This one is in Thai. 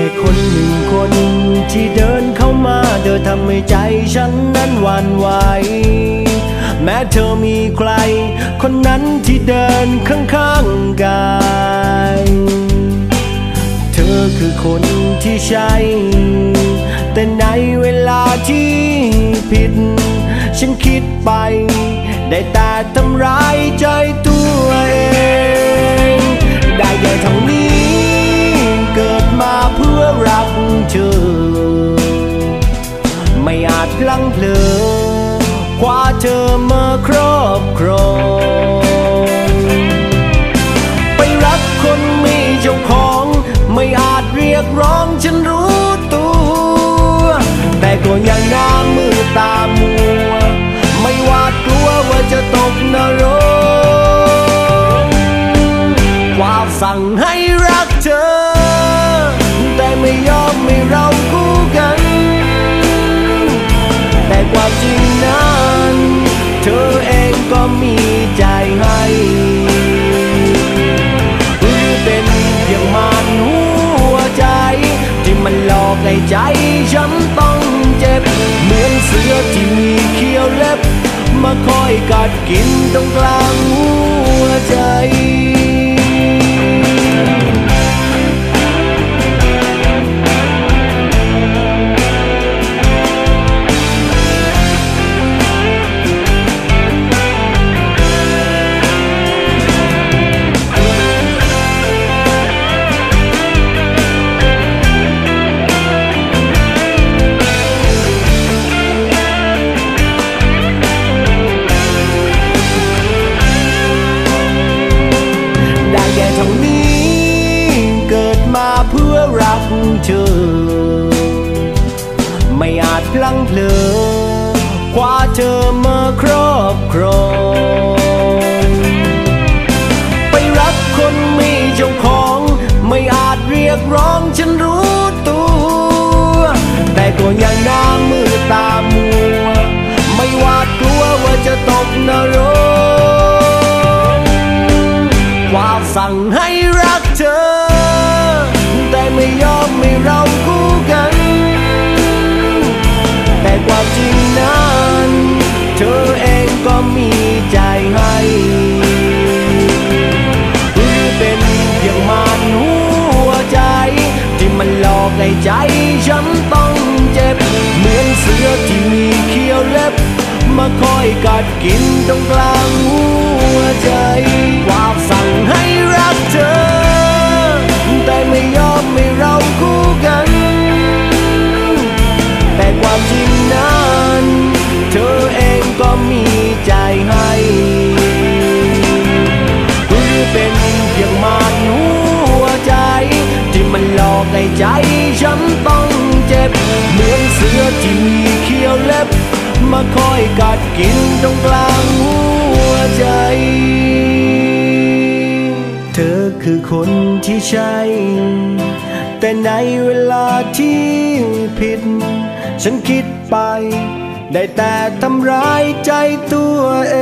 ค่คนหนึ่งคน ที่เดินเข้ามาเธอทำให้ใจฉันนั้นหวั่นไหวแม้เธอมีใคร คนนั้นที่เดินข้างๆกาย เธอคือคนที่ใช่ แต่ในเวลาที่ผิด ฉันคิดไป ได้แต่ทำร้ายใจตัวเอง ได้แค่เท่านี้ เธอ ไม่อาจพลังเพลอคว้าเธอมาครอบครองไปรักคนมีเจ้าของ ไม่อาจเรียกร้องฉันรู้ตัว แต่ก็ยังหน้ามือตามัว ไม่หวาดกลัวว่าจะตกนรกความสั่งให้รักเธอ ก็มีใจให้หรือเป็นเพียงมานหัวใจ ที่มันหลอกให้ใจฉันต้องเจ็บ เหมือนเสือที่มีเขี้ยวเล็บ มาคอยกัดกินตรงกลาง ได้แค่เท่านี้ เกิดมาเพื่อรักเธอ ไม่อาจพลังเพลอคว้าเธอมาครอบครองไปรักคนมีเจ้าของ ไม่อาจเรียกร้องฉันรู้ตัว แต่ก็ยังหน้ามือตามัว ไม่หวาดกลัวว่าจะตกนรก สั่งให้รักเธอ แต่ไม่ยอมให้เราคู่กัน แต่ความจริงนั้น เธอเองก็มีใจให้หรือเป็นเพียงมารหัวใจ ที่มันหลอกให้ใจฉันต้องเจ็บ เหมือนเสือที่มีเขี้ยวเล็บ มาคอยกัดกินตรงกลางหัวใจ มีใจให้หรือเป็นเพียงมารหัวใจ ที่มันหลอกให้ใจฉันต้องเจ็บ เหมือนเสือที่มีเขี้ยวเล็บ มาคอยกัดกินตรงกลางหัวใจ เธอคือคนที่ใช่แต่ในเวลาที่ผิด ฉันคิดไป ได้แต่ทำร้ายใจตัวเอง